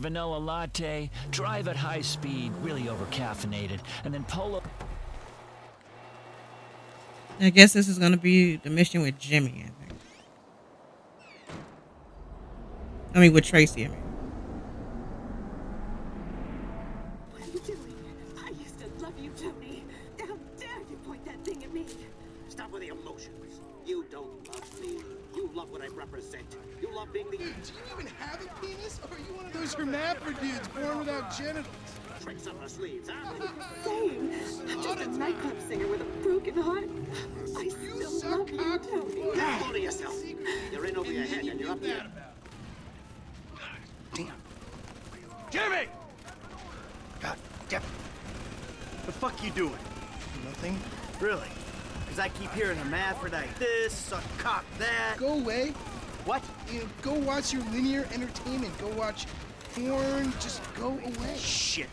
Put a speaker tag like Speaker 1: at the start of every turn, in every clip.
Speaker 1: vanilla latte, drive at high speed, really over caffeinated, and then pull up.
Speaker 2: I guess this is gonna be the mission with Jimmy. I think. I mean, with Tracey. I mean.
Speaker 3: Represent. You love being the
Speaker 4: Do you even have a penis, or are you one of those hermaphrodites born without genitals?
Speaker 3: tricks up our sleeves, huh?
Speaker 5: Same. I'm just a nightclub singer with a broken heart. I
Speaker 4: You
Speaker 5: still
Speaker 4: suck
Speaker 5: love you,
Speaker 4: cock.
Speaker 5: Tony.
Speaker 3: Hold to yourself. You're in over your head and you're up here.
Speaker 4: Damn.
Speaker 6: Jimmy! God damn. The fuck you doing?
Speaker 4: Nothing.
Speaker 6: Really? Because I keep hearing hermaphrodite this, suck cock that.
Speaker 4: Go away.
Speaker 6: What?
Speaker 4: You know, go watch your linear entertainment. Go watch porn. Just go away.
Speaker 6: Shit.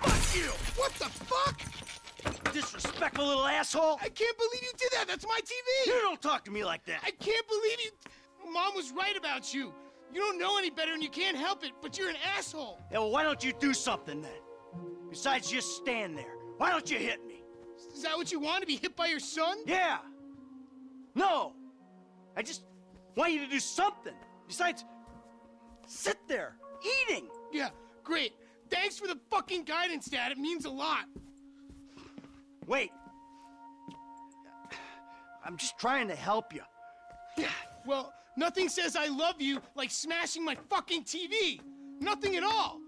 Speaker 4: Fuck you! What the fuck?
Speaker 6: Disrespectful little asshole!
Speaker 4: I can't believe you did that. That's my TV.
Speaker 6: You don't talk to me like that!
Speaker 4: I can't believe you. Mom was right about you. You don't know any better and you can't help it, but you're an asshole.
Speaker 6: Yeah, well, why don't you do something then? Besides just stand there. Why don't you hit me?
Speaker 4: Is that what you want to be hit by your son?
Speaker 6: Yeah! No! I just want you to do something. Besides, sit there, eating!
Speaker 4: Yeah, great. Thanks for the fucking guidance, Dad. It means a lot.
Speaker 6: Wait. I'm just trying to help you.
Speaker 4: Yeah, well, nothing says I love you like smashing my fucking TV. Nothing at all.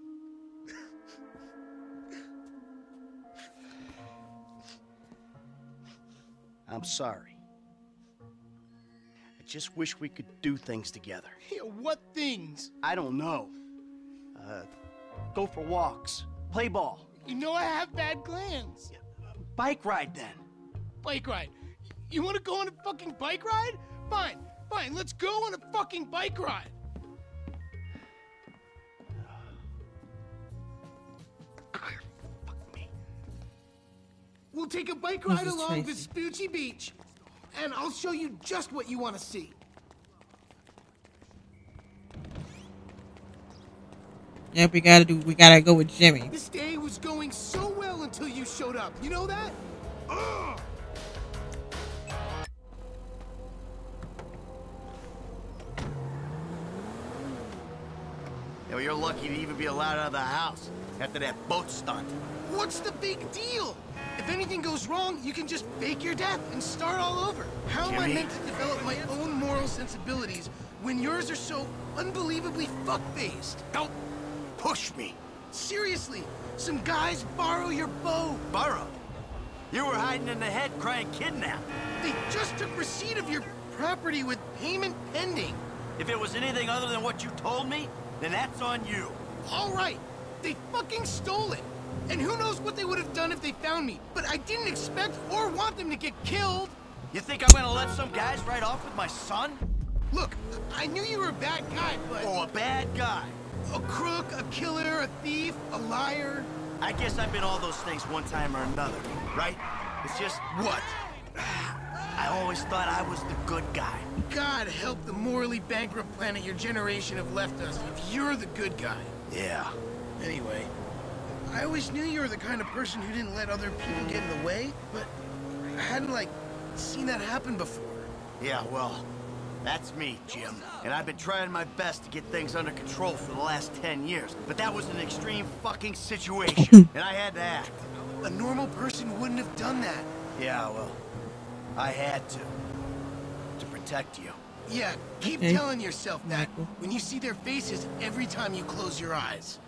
Speaker 6: I'm sorry. I just wish we could do things together.
Speaker 4: Yeah, what things?
Speaker 6: I don't know. Uh, go for walks, play ball,
Speaker 4: You know I have bad glands.
Speaker 6: bike ride then.
Speaker 4: Bike ride. You want to go on a fucking bike ride? Fine, fine. Let's go on a fucking bike ride. We'll take a bike ride
Speaker 2: is
Speaker 4: along
Speaker 2: Tracey.
Speaker 4: Vespucci Beach, and I'll show you just what you want to see.
Speaker 2: Yep, we gotta do. We gotta go with Jimmy.
Speaker 4: This day was going so well until you showed up. You know that? Ugh!
Speaker 6: Yeah, well, you're lucky to even be allowed out of the house after that boat stunt.
Speaker 4: What's the big deal? If anything goes wrong, you can just fake your death and start all over. How am I meant to develop my own moral sensibilities when yours are so unbelievably fuck-faced?
Speaker 6: Don't push me.
Speaker 4: Seriously, some guys borrow your bow.
Speaker 6: Burrow. You were hiding in the head crying kidnap.
Speaker 4: They just took receipt of your property with payment pending.
Speaker 6: If it was anything other than what you told me, then that's on you.
Speaker 4: All right, they fucking stole it. And who knows what they would have done if they found me. But I didn't expect or want them to get killed.
Speaker 6: You think I'm gonna let some guys ride off with my son?
Speaker 4: Look, I knew you were a bad guy, but
Speaker 6: Oh, a bad guy?
Speaker 4: a crook, a killer, a thief, a liar.
Speaker 6: I guess I've been all those things one time or another, right? It's just
Speaker 4: What?
Speaker 6: I always thought I was the good guy.
Speaker 4: God help the morally bankrupt planet your generation have left us if you're the good guy.
Speaker 6: Yeah.
Speaker 4: Anyway, I always knew you were the kind of person who didn't let other people get in the way, but I hadn't, like, seen that happen before.
Speaker 6: Yeah, well, that's me, Jim. And I've been trying my best to get things under control for the last 10 years. But that was an extreme fucking situation, and I had to act.
Speaker 4: A normal person wouldn't have done that.
Speaker 6: Yeah, well, I had to. To protect you.
Speaker 4: Yeah, keep
Speaker 2: Okay.
Speaker 4: telling yourself that when you see their faces every time you close your eyes.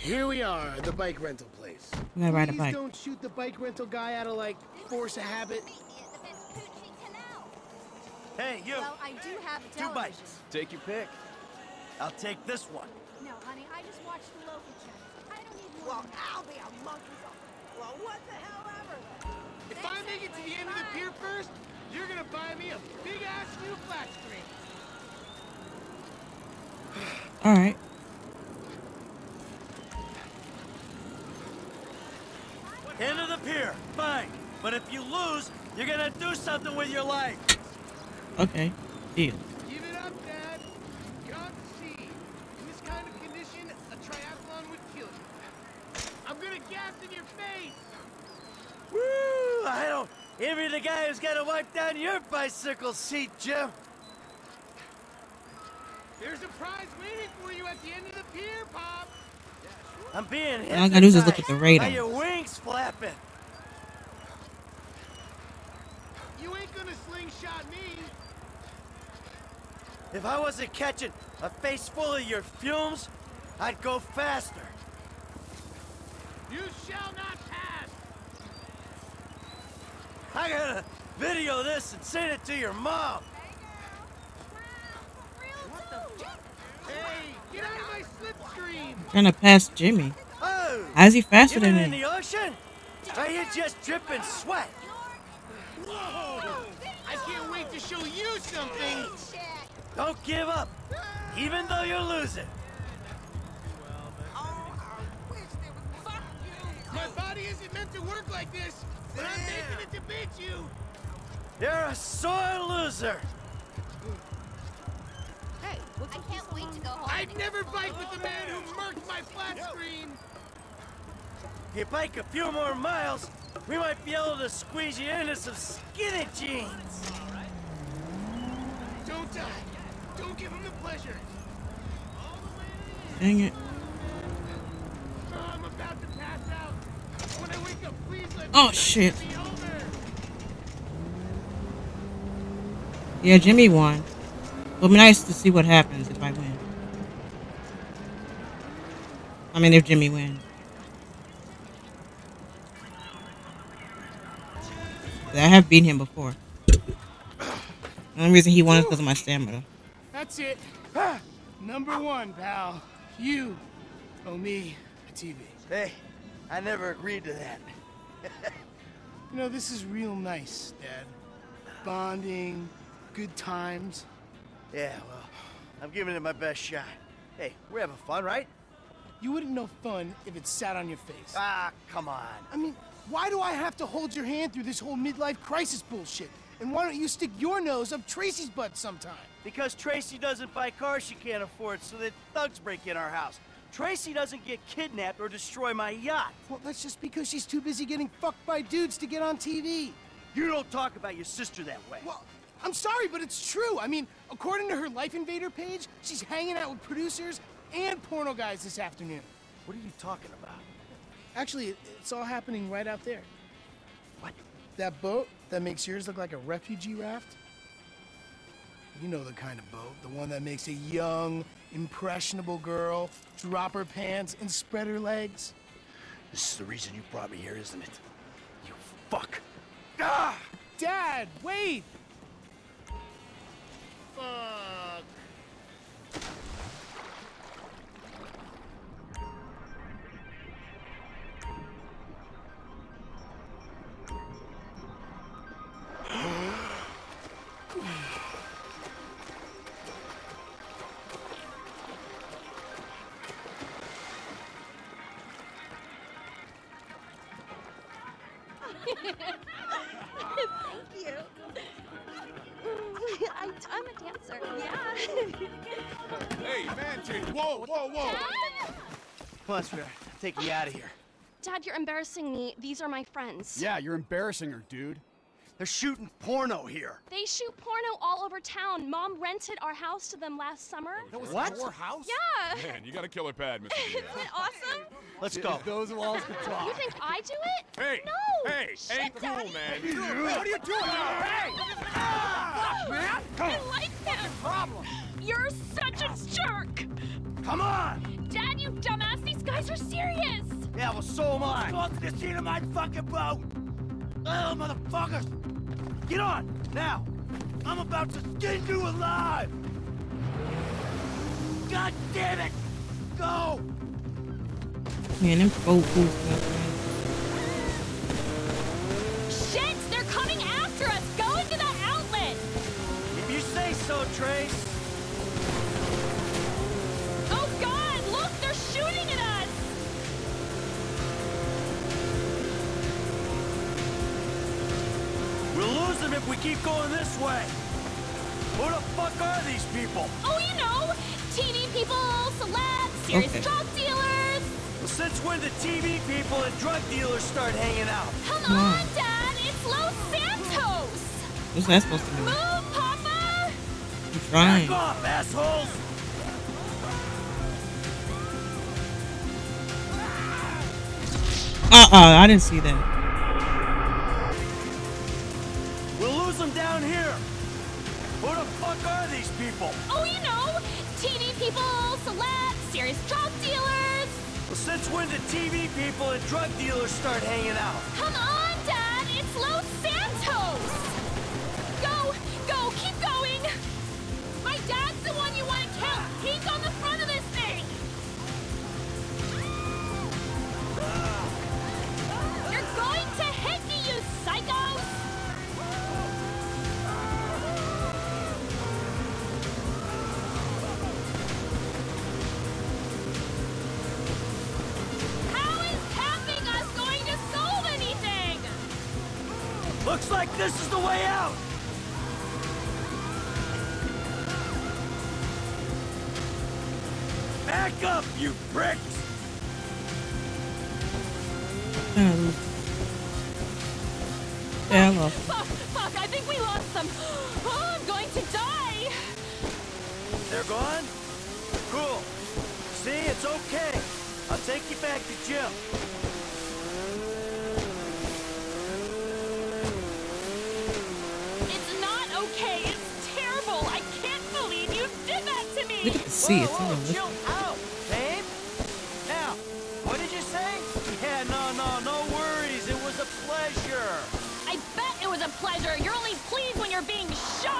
Speaker 4: Here we are, the bike rental place.
Speaker 2: We gotta ride a
Speaker 4: Please
Speaker 2: bike.
Speaker 4: don't shoot the bike rental guy out of like force of habit.
Speaker 6: Hey, you!
Speaker 7: Well, I do have
Speaker 6: Two
Speaker 7: television.
Speaker 6: bites.
Speaker 8: Take your pick.
Speaker 6: I'll take this one.
Speaker 7: No, honey, I just watched the local channels. I don't need
Speaker 5: Well. I'll be a monkey. Well, what the hell ever then?
Speaker 4: If I make it to the end of the pier first, you're gonna buy me a big ass new flat screen.
Speaker 2: All right.
Speaker 6: But if you lose, you're gonna do something with your life.
Speaker 2: Okay. deal.
Speaker 4: Give it up, Dad. God see. In this kind of condition, a triathlon would kill you. I'm gonna gas in your face.
Speaker 6: Woo! I don't envy the guy who's got to wipe down your bicycle seat, Jim.
Speaker 4: There's a prize waiting for you at the end of the pier, Pop.
Speaker 6: I'm being
Speaker 2: All I gotta do is look at the
Speaker 6: hypnotized by
Speaker 2: radar.
Speaker 6: your wings flapping.
Speaker 4: You ain't gonna slingshot me.
Speaker 6: If I wasn't catching a face full of your fumes, I'd go faster.
Speaker 4: You shall not pass.
Speaker 6: I gotta video this and send it to your mom.
Speaker 4: Hey, get out of my slipstream.
Speaker 2: Trying to pass Jimmy.
Speaker 6: Oh,
Speaker 2: How is he faster than
Speaker 6: been in
Speaker 2: me?
Speaker 6: the ocean? Are you just dripping sweat?
Speaker 4: Whoa! I can't wait to show you something.
Speaker 6: Don't give up, even though you're losing.
Speaker 4: My body isn't meant to work like this, but I'm making it to beat you.
Speaker 6: You're a sore loser.
Speaker 7: Hey, I can't wait to go home.
Speaker 4: I'd never bike with the man who murked my flat screen.
Speaker 6: If you bike a few more miles, we might be able to squeeze you into some skinny jeans.
Speaker 4: Me
Speaker 2: Oh,
Speaker 4: know.
Speaker 2: shit. Yeah, Jimmy won. It'll be nice to see what happens if I win. I mean, if Jimmy wins. I have beaten him before. The only reason he won is because of my stamina.
Speaker 4: That's it. Number one, pal. You owe me a TV.
Speaker 6: Hey, I never agreed to that.
Speaker 4: You know, this is real nice, Dad. Bonding, good times.
Speaker 6: Yeah, well, I'm giving it my best shot. Hey, we're having fun, right?
Speaker 4: You wouldn't know fun if it sat on your face.
Speaker 6: Ah, come on.
Speaker 4: I mean, why do I have to hold your hand through this whole midlife crisis bullshit? And why don't you stick your nose up Tracey's butt sometime?
Speaker 6: Because Tracey doesn't buy cars she can't afford, so that thugs break in our house. Tracey doesn't get kidnapped or destroy my yacht.
Speaker 4: Well, that's just because she's too busy getting fucked by dudes to get on TV.
Speaker 6: You don't talk about your sister that way.
Speaker 4: Well, I'm sorry, but it's true. I mean, according to her Life Invader page, she's hanging out with producers and porno guys this afternoon.
Speaker 6: What are you talking about?
Speaker 4: Actually, it's all happening right out there.
Speaker 6: What?
Speaker 4: That boat that makes yours look like a refugee raft? You know the kind of boat, the one that makes a young, impressionable girl drop her pants and spread her legs.
Speaker 6: This is the reason you brought me here, isn't it? You fuck. Ah!
Speaker 4: Dad, wait! Fuck.
Speaker 7: Thank you. I, I'm a dancer. Yeah.
Speaker 8: Hey, man, change. Whoa, whoa, whoa.
Speaker 6: Come on, sweetheart. Take me out of here.
Speaker 9: Dad, you're embarrassing me. These are my friends.
Speaker 8: Yeah, you're embarrassing her, dude.
Speaker 6: They're shooting porno here.
Speaker 9: They shoot porno all over town. Mom rented our house to them last summer.
Speaker 8: That was
Speaker 6: What?
Speaker 8: your house?
Speaker 9: Yeah.
Speaker 8: Man, you got a killer pad, Mr.
Speaker 9: Isn't it awesome?
Speaker 6: Let's go.
Speaker 8: Those walls can talk.
Speaker 9: You think I do it?
Speaker 8: Hey,
Speaker 9: No.
Speaker 8: hey,
Speaker 9: Shit,
Speaker 8: ain't cool,
Speaker 9: Daddy.
Speaker 8: man. What are you doing? Hey!
Speaker 9: man. I like him. Problem. You're such a jerk.
Speaker 6: Come on!
Speaker 9: Dad, you dumbass. These guys are serious.
Speaker 6: Yeah, well, so am I. Go to the scene of my fucking boat! Oh, motherfuckers! Get on, now! I'm about to skin you alive! God damn it! Go!
Speaker 2: Man, them boat fools.
Speaker 6: If we keep going this way. Who the fuck are these people?
Speaker 9: Oh, you know, TV people, celebs, serious
Speaker 2: Okay.
Speaker 9: drug dealers.
Speaker 6: Well, since when did TV people and drug dealers start hanging out?
Speaker 9: Come
Speaker 2: Come on.
Speaker 9: on, Dad, it's Los Santos.
Speaker 2: What's that supposed to mean?
Speaker 9: Move, Papa.
Speaker 2: I'm trying.
Speaker 6: Back off, assholes!
Speaker 2: Uh-uh, I didn't see that.
Speaker 6: People?
Speaker 9: Oh, you know, TV people, celebs, serious drug dealers.
Speaker 6: Well, since when did TV people and drug dealers start hanging out?
Speaker 9: Come on,
Speaker 6: Looks like this is the way out. Back up, you pricks!
Speaker 2: Trying to lose. Yeah, I.
Speaker 9: Fuck, fuck, I think we lost them. Oh, I'm going to die.
Speaker 6: They're gone? Cool. See, it's okay. I'll take you back to Jim.
Speaker 2: Look at the sea. It's
Speaker 6: Whoa, whoa,
Speaker 2: unrealistic.
Speaker 6: chill out, babe. Now, what did you say? Yeah, no, no, no worries. It was a pleasure.
Speaker 9: I bet it was a pleasure. You're only pleased when you're being shot